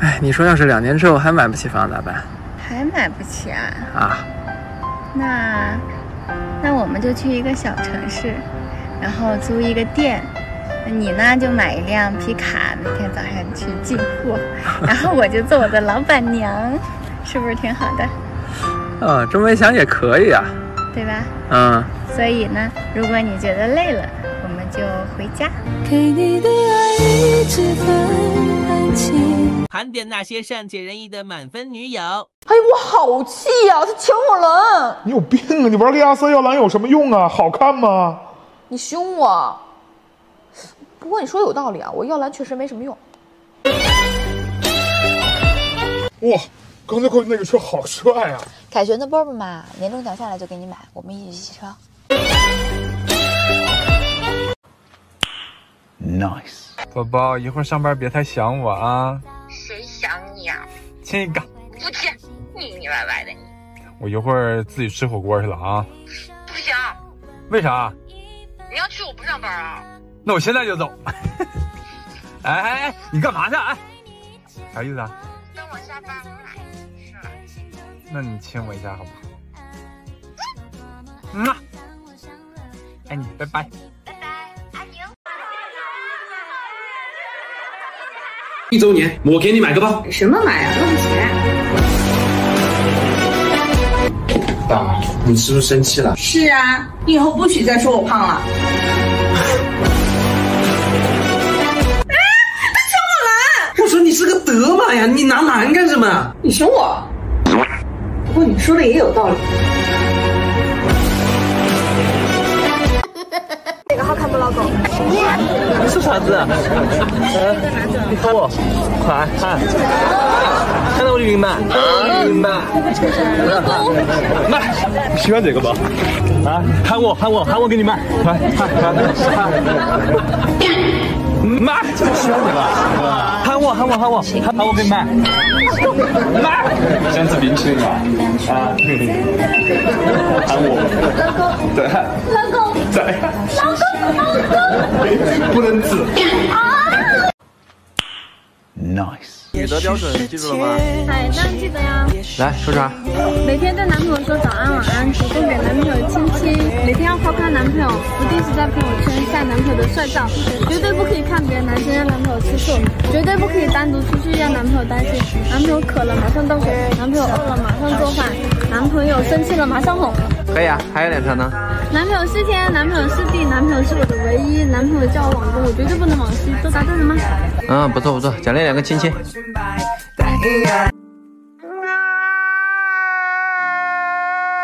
哎，你说要是两年之后还买不起房咋办？还买不起啊？啊，那那我们就去一个小城市，然后租一个店。你呢就买一辆皮卡，每天早上去进货，然后我就做我的老板娘，是不是挺好的？嗯，这么一想也可以啊。对吧？嗯，所以呢，如果你觉得累了，就回家。给你的爱一直很安静。盘点那些善解人意的满分女友。哎，我好气呀、他抢我蓝，你有病啊！你玩个亚瑟要蓝有什么用啊？好看吗？你凶我。不过你说的有道理啊，我要蓝确实没什么用。哇，刚才过去那个车好帅啊！凯旋的波波嘛，年终奖下来就给你买，我们一起骑车。Nice。宝宝，一会儿上班别太想我啊。谁想你啊？亲一个，不亲，腻腻歪歪的你。我一会儿自己吃火锅去了啊。不行，为啥？你要去我不上班啊？那我现在就走。哎哎哎，你干嘛去？哎，啥意思啊？等我下班我买是了。那你亲我一下好不好？嗯啊，爱你，拜拜。一周年，我给你买个包。什么买啊？浪费钱。爸，你是不是生气了？是啊，你以后不许再说我胖了。我说你是个德玛呀，你拿蓝干什么？你凶我？不过你说的也有道理。啥子？嗯，你喊我，快喊！看到我的云吗？云吗？买，喜欢这个不？啊，喊我，喊我，喊我给你买，快，喊喊喊！买，喜欢这个？喊我，喊我，喊我，喊我给你买，买！想吃冰淇淋啊？啊，喊我，对，老公，在，老公，老公。不能吃。Nice。你的标准记住了吗？哎，当然记得呀。来说啥？每天对男朋友说早安晚安，主动给男朋友亲亲，每天要夸夸男朋友，不定时在朋友圈晒男朋友的帅照，绝对不可以看别的男生让男朋友吃醋，绝对不可以单独出去让男朋友担心。男朋友渴了马上倒水，男朋友饿了马上做饭，男朋友生气了马上哄。可以啊，还有两条呢。男朋友是天，男朋友是地，男朋友是我的唯一，男朋友叫我往东，我绝对不能往西，都答对了吗？嗯，不错不错，奖励两个亲亲。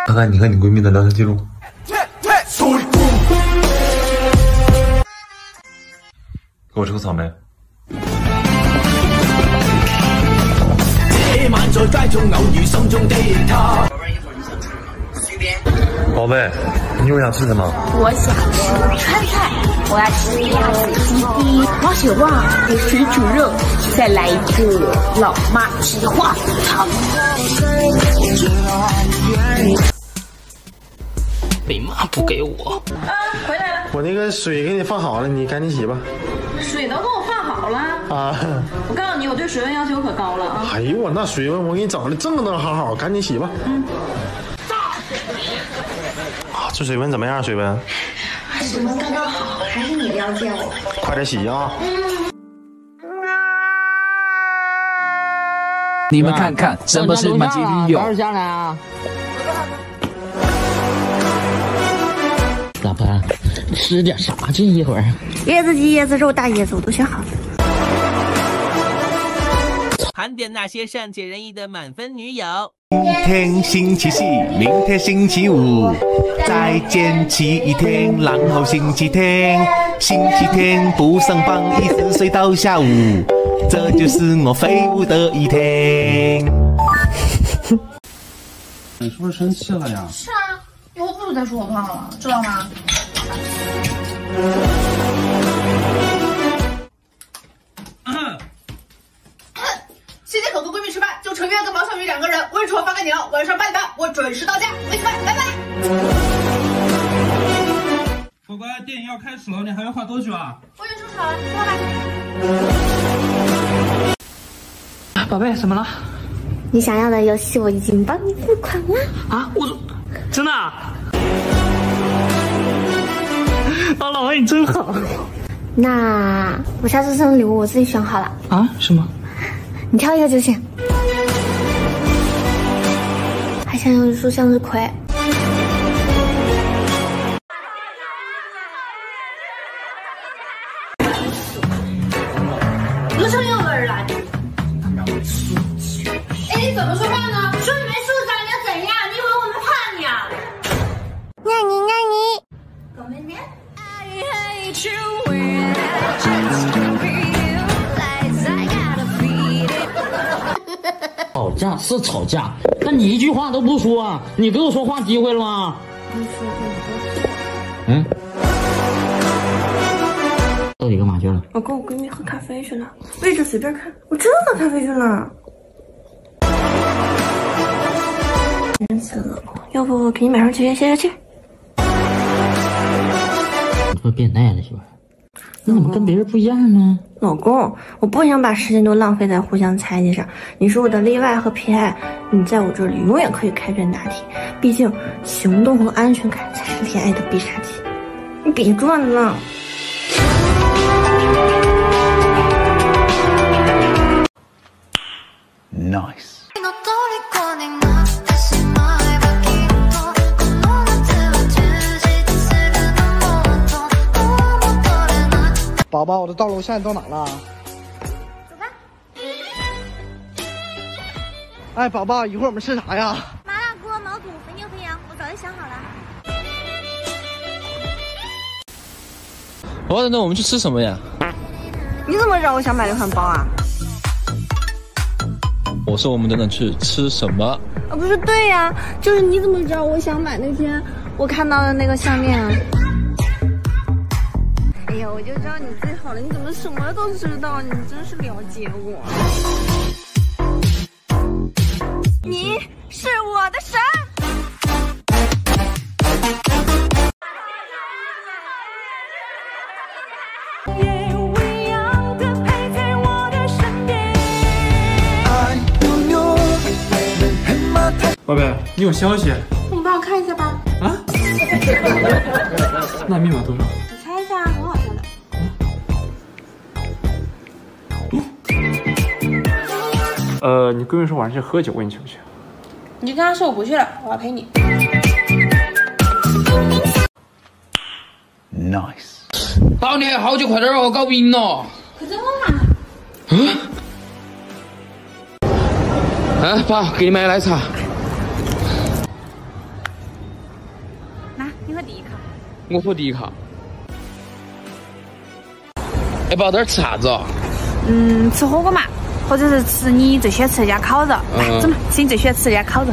看看你和你闺蜜的聊天记录。给我吃个草莓。宝贝，你又想吃什么？我想吃川菜，我要吃鸭子鸡丁、毛血旺和水煮肉，再来一个老妈蹄花汤。为嘛不给我。啊，回来了。我那个水给你放好了，你赶紧洗吧。水都给我放好了。啊！我告诉你，我对水温要求可高了啊！哎呦我那水温我给你整的正正好好，赶紧洗吧。嗯。啊，这水温怎么样？水温？水温刚刚好，还是你了解我。快点洗啊！你们看看，什么是满级女友？下来啊！老婆，吃点啥去一会儿？椰子鸡、椰子肉、大椰子我都选好了。盘点那些善解人意的满分女友。今天星期四，明天星期五，再坚持一天，然后星期天，星期天不上班，一直睡到下午，这就是我废物的一天。你是不是生气了呀？是啊，以后不许再说我胖了，知道吗？谢谢可和闺蜜吃饭，就陈月跟毛小雨两个人。我也只会发给你了，晚上八点半我准时到家，微信拜拜拜。乖乖，电影要开始了，你还要画多久啊？我已经收拾好了，出来吧。宝贝，怎么了？你想要的游戏我已经帮你付款了。啊，我真的、啊？啊，老王你真好。那我下次生日礼物我自己选好了。啊？什么？你挑一个就行。还想要一束向日葵。怎么成有味儿了？哎，你怎么说话呢？说你没素质，你要怎样？你以为我们怕你啊？那你那你。架是吵架，但你一句话都不说，你给我说话机会了吗？嗯。到底干嘛去了？我跟我闺蜜喝咖啡去了，位置随便看。我真喝咖啡去了。真死了，要不我给你买双球鞋歇歇气？你说变态了媳妇儿，你怎么跟别人不一样呢？老公，我不想把时间都浪费在互相猜忌上。你是我的例外和偏爱，你在我这里永远可以开卷答题。毕竟行动和安全感才是恋爱的必杀技。你别转了。Nice. 宝宝，我的到楼下，你到哪了？走吧。哎，宝宝，一会儿我们吃啥呀？麻辣锅、毛肚、肥牛、肥羊，我早就想好了。宝宝，等等我们去吃什么呀？你怎么知道我想买那款包啊？我说我们等等去吃什么？啊，不是对呀、就是你怎么知道我想买那天我看到的那个项链啊？了，你怎么什么都知道？你真是了解我。你是我的神。宝贝，你有消息？你帮我看一下吧。啊？那密码多少？呃，你闺蜜说晚上去喝酒，问你去不去？你就跟她说我不去了，我要陪你。Nice. 当年好久快点哦，搞晕了。快走嘛！嗯。哎，爸，给你买奶茶。来，你喝第一口。我喝第一卡。哎，宝，这儿吃啥子啊？嗯，吃火锅嘛，或者是吃你最喜欢吃的家烤肉。嗯来，走嘛，吃你最喜欢吃的家烤肉。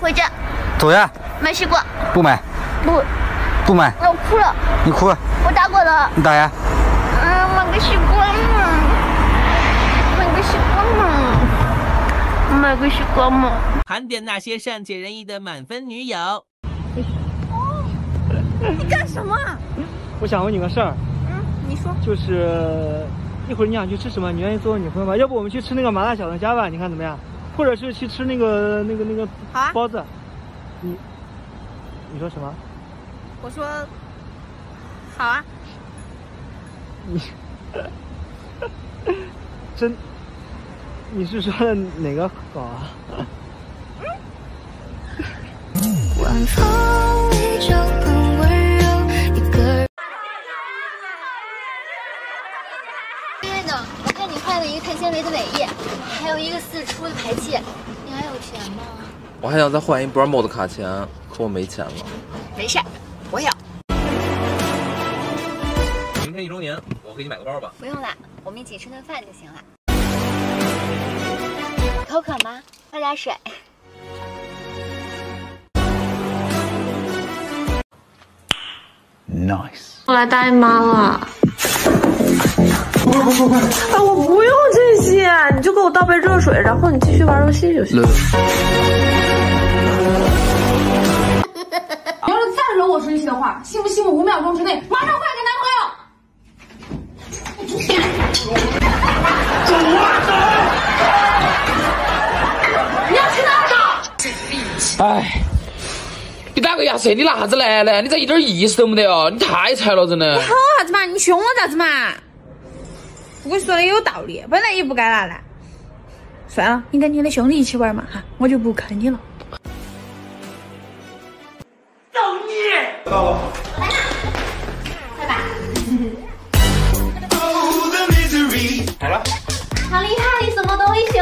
回家，走呀！买西瓜。不买，不，不买，我哭了，你哭，我打过了。你打呀！嗯，买个西瓜嘛，买个西瓜嘛，买个西瓜嘛。盘点那些善解人意的满分女友。你干什么？我想问你个事儿，嗯，你说。就是一会儿你想去吃什么？你愿意做我女朋友吗？要不我们去吃那个麻辣小龙虾吧？你看怎么样？或者是去吃那个那个那个包子？你你说什么？我说，好啊。你 真？你是说的哪个好啊？晚风依一个碳纤维的尾翼，还有一个四出的排气，你还有钱吗？我还想再换一波 mod 卡钳，可我没钱了。没事，我有。明天一周年，我给你买个包吧。不用啦，我们一起吃顿饭就行了。口渴吗？喝点水。Nice. 我来大姨妈了。快快快！哎，我不用这些，你就给我倒杯热水，然后你继续玩游戏就行。你 要是再惹我生气的话，信不信我五秒钟之内马上换个男朋友？走啊走！你要去哪儿？哎，你哪个亚谁？你拿啥子来呢？你咋一点意识都没得哦？你太菜了，真的！你吼啥子嘛？你凶我咋子嘛？我说的也有道理，本来也不该拿来。算了，你跟你的兄弟一起玩嘛哈，我就不坑你了。造孽！到了。拜拜。好了。好厉害，什么都会修。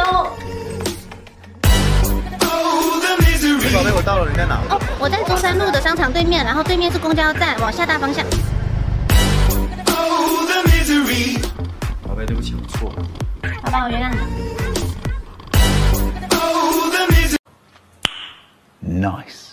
宝贝，我到了，你在哪？哦，我在中山路的商场对面，然后对面是公交站，往下大方向。宝贝，对不起，我错了。好吧，我原谅你。Nice.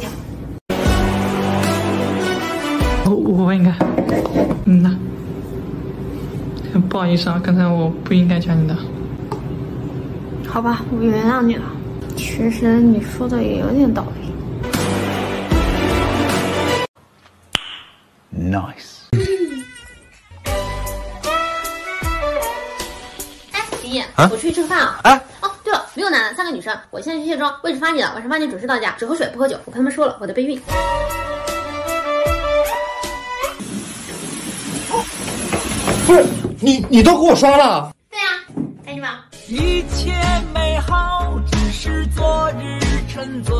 帮我。我我应该，嗯呐，不好意思啊，刚才我不应该讲你的。好吧，我原谅你了。其实你说的也有点道理。Nice. 哎，林毅，啊我出去吃饭啊。哎。没有男的，三个女生。我现在去卸妆，位置发你了，晚上八点准时到家，只喝水不喝酒。我跟他们说了，我的备孕。不是你，你都给我刷了。对呀、赶紧吧。一切美好只是昨日沉醉。